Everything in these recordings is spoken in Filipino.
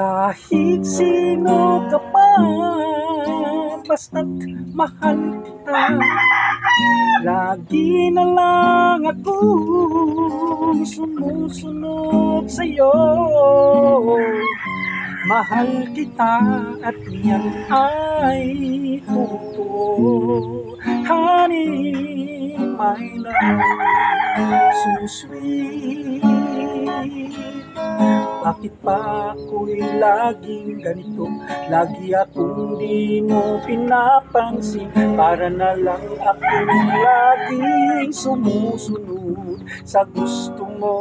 Kahit sino ka pa Basta't mahal kita. Lagi na lang akong sumusunod sa'yo. Mahal kita at yan ay totoo. Honey, my love, so sweet bakit pa ako'y laging ganito? Lagi akong di mo pinapansin. Para na lang akong laging sumusunod sa gusto mo.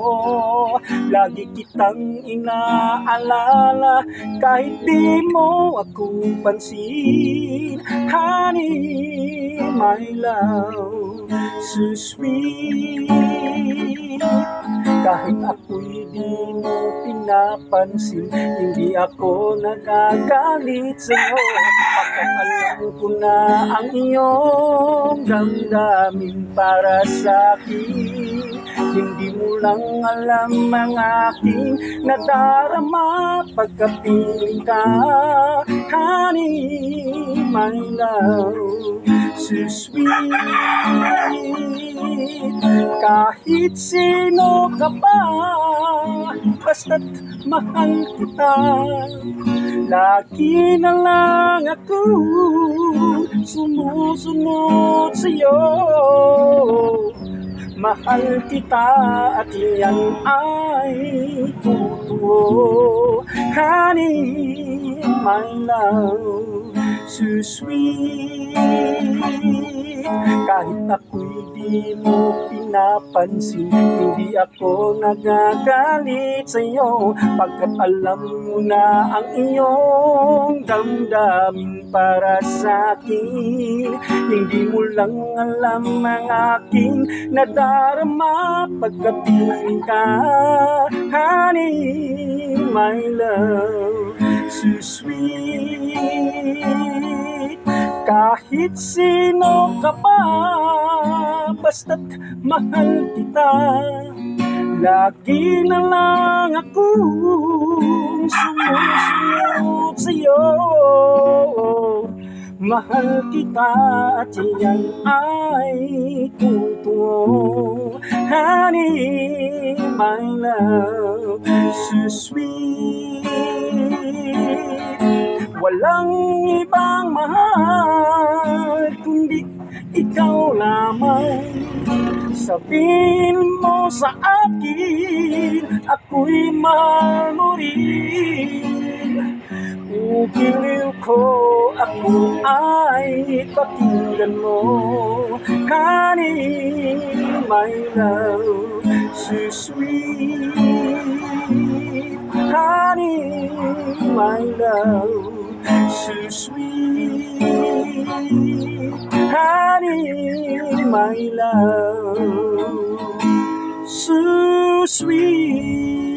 Lagi kitang inaalala Kahit di mo ako pansin. Honey, my love, so sweet. Kahit ako'y di mo pinapansin Hindi ako nagagalit sa'yo. Pagkat alam ko na ang iyong damdamin para sa'kin. Hindi mo lang alam ang aking nadarama Pagkapiling ka, honey, my love So sweet. Kahit sino ka pa Basta't mahal kita. Lagi na lang ako Sumusunod sa'yo. Mahal kita at yan ay totoo. Honey, my love, so sweet. Kahit ako'y di mo pinapansin Hindi ako nagagalit sa'yo. Pagkat alam mo na ang iyong damdamin para sa'kin Hindi mo lang alam ang aking nadarama Pagkapiling ka, honey, my love, so sweet kahit sino ka pa Basta't mahal kita. Lagi na lang akong sumusunod sa'yo. Mahal kita at yan ay totoo Honey, my love, so sweet. Walang ibang mahal ikaw lamang Sabihin mo sa akin ako'y mahal mo rin. Ugiliw ko ako ay pakinggan mo Honey, my love, so sweet Honey, my love, so sweet Honey, my love, so sweet